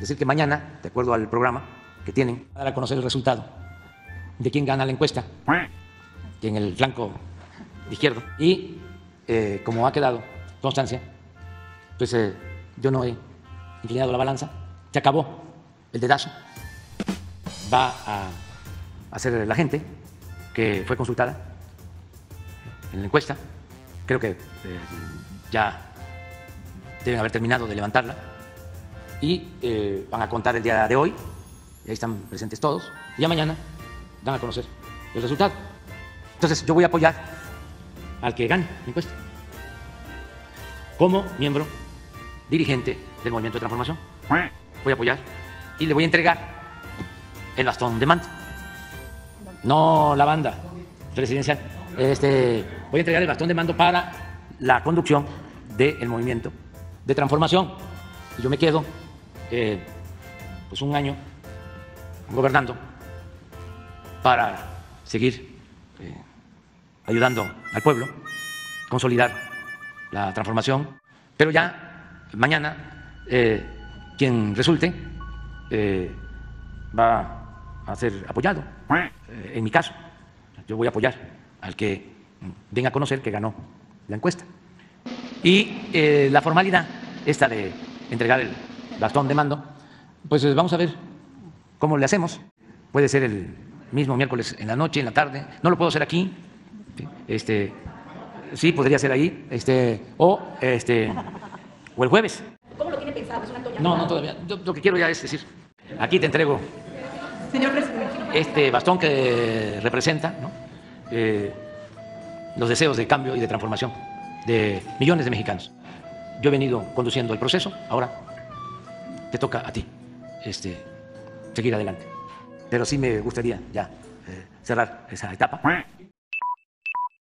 decir que mañana, de acuerdo al programa que tienen, van a dar a conocer el resultado de quién gana la encuesta en el flanco izquierdo. Y eh, como ha quedado constancia, pues eh, yo no he inclinado la balanza, se acabó el dedazo, va a hacer la gente que fue consultada en la encuesta, creo que eh, ya deben haber terminado de levantarla y eh, van a contar el día de hoy, y ahí están presentes todos, y ya mañana dan a conocer el resultado. Entonces yo voy a apoyar al que gane la encuesta como miembro dirigente del Movimiento de Transformación. Voy a apoyar y le voy a entregar el bastón de mando. No la banda presidencial. Este, voy a entregar el bastón de mando para la conducción del movimiento de transformación. Y yo me quedo eh, pues un año gobernando para seguir eh, ayudando al pueblo, consolidar la transformación, pero ya mañana eh, quien resulte va a ser apoyado. En mi caso, yo voy a apoyar al que venga a conocer que ganó la encuesta. Y la formalidad, esta de entregar el bastón de mando, pues eh, vamos a ver cómo le hacemos. Puede ser el mismo miércoles en la noche, en la tarde. No lo puedo hacer aquí. Este, sí, podría ser ahí. Este, o, este, o el jueves. ¿Cómo lo tiene pensado? ¿Es un acto ya No, no, todavía. Yo- lo que quiero ya es decir, aquí te entrego Señor presidente. este bastón que representa ¿no? Eh, los deseos de cambio y de transformación de millones de mexicanos. Yo he venido conduciendo el proceso, ahora te toca a ti este, seguir adelante. Pero sí me gustaría ya eh, cerrar esa etapa